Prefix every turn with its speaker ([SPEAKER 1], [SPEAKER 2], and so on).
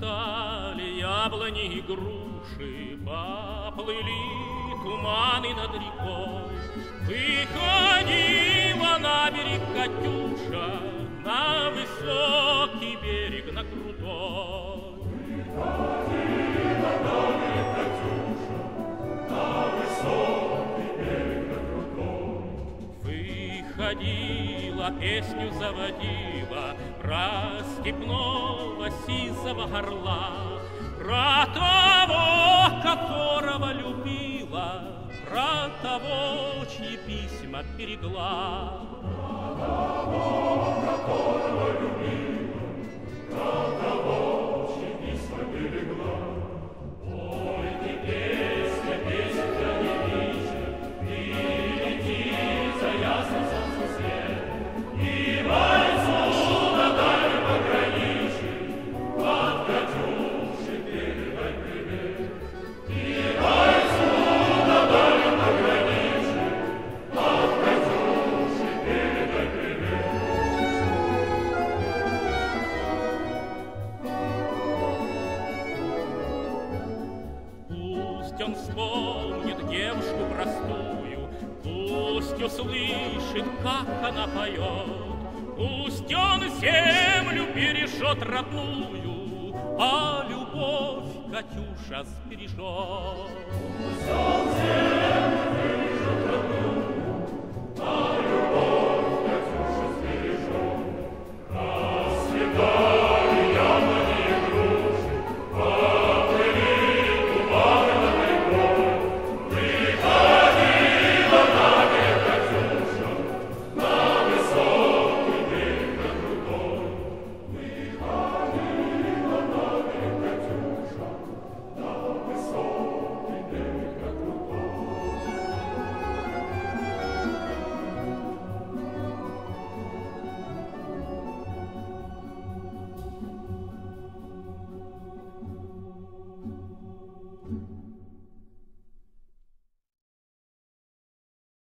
[SPEAKER 1] расцветали яблони и груши, поплыли туманы над рекой. Выходила на берег Катюша на высокий
[SPEAKER 2] Выходила,
[SPEAKER 1] песню заводила про степного сизого горла, про того, которого любила, про того, чьи письма берегла.
[SPEAKER 2] Про того, которого любила,
[SPEAKER 1] Пусть он вспомнит девушку простую, Пусть услышит, как она поет, Пусть он землю бережет родную, А любовь Катюша сбережет.
[SPEAKER 2] Землю